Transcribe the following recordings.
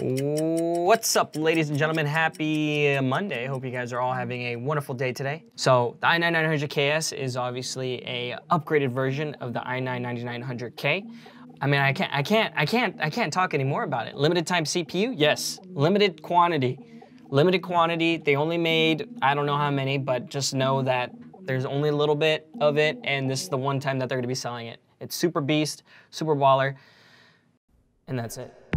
What's up, ladies and gentlemen? Happy Monday. Hope you guys are all having a wonderful day today. So the i9-9900KS is obviously a upgraded version of the i9-9900K. I mean, I can't, I can't, I can't, I can't talk anymore about it. Limited time CPU, yes. Limited quantity, limited quantity. They only made, I don't know how many, but just know that there's only a little bit of it, and this is the one time that they're gonna be selling it. It's super beast, super baller, and that's it.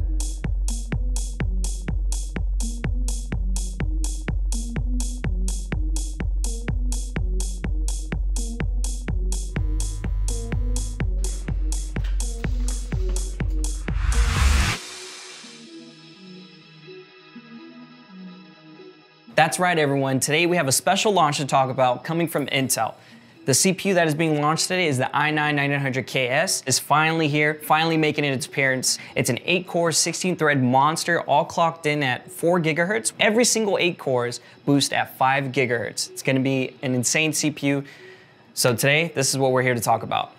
That's right, everyone. Today we have a special launch to talk about coming from Intel. The CPU that is being launched today is the i9-9900KS. is finally here, finally making its appearance. It's an 8-core, 16-thread monster, all clocked in at 4 gigahertz. Every single 8 cores boost at 5 gigahertz. It's gonna be an insane CPU. So today, this is what we're here to talk about.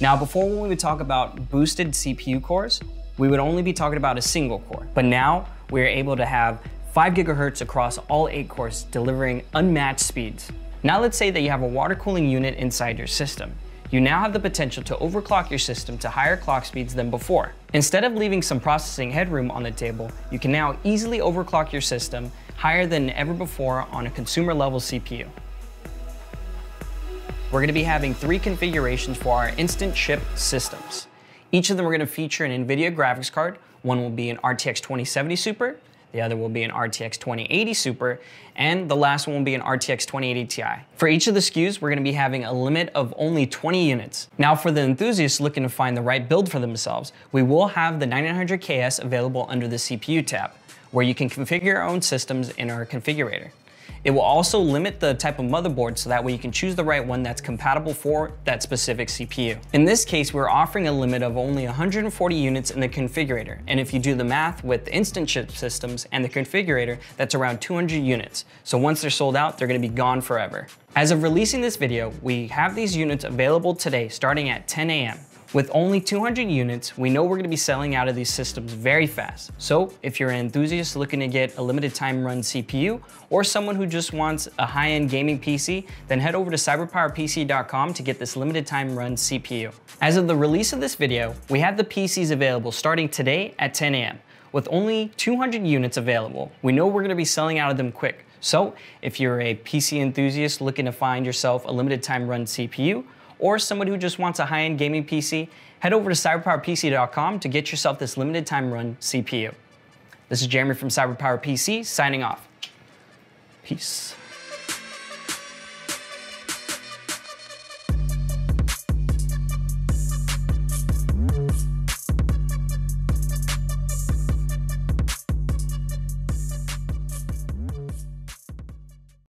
Now, before we would talk about boosted CPU cores, we would only be talking about a single core. But now we're able to have 5 gigahertz across all 8 cores, delivering unmatched speeds. Now let's say that you have a water cooling unit inside your system. You now have the potential to overclock your system to higher clock speeds than before. Instead of leaving some processing headroom on the table, you can now easily overclock your system higher than ever before on a consumer level CPU. We're gonna be having three configurations for our instant ship systems. Each of them are gonna feature an NVIDIA graphics card. One will be an RTX 2070 Super, the other will be an RTX 2080 Super, and the last one will be an RTX 2080 Ti. For each of the SKUs, we're gonna be having a limit of only 20 units. Now for the enthusiasts looking to find the right build for themselves, we will have the 9900KS available under the CPU tab, where you can configure your own systems in our configurator. It will also limit the type of motherboard so that way you can choose the right one that's compatible for that specific CPU. In this case, we're offering a limit of only 140 units in the configurator. And if you do the math with the instant ship systems and the configurator, that's around 200 units. So once they're sold out, they're gonna be gone forever. As of releasing this video, we have these units available today starting at 10 a.m. With only 200 units, we know we're gonna be selling out of these systems very fast. So if you're an enthusiast looking to get a limited time run CPU, or someone who just wants a high-end gaming PC, then head over to cyberpowerpc.com to get this limited time run CPU. As of the release of this video, we have the PCs available starting today at 10 a.m. With only 200 units available, we know we're gonna be selling out of them quick. So if you're a PC enthusiast looking to find yourself a limited time run CPU, or somebody who just wants a high-end gaming PC, head over to cyberpowerpc.com to get yourself this limited time run CPU. This is Jeremy from CyberPower PC signing off. Peace.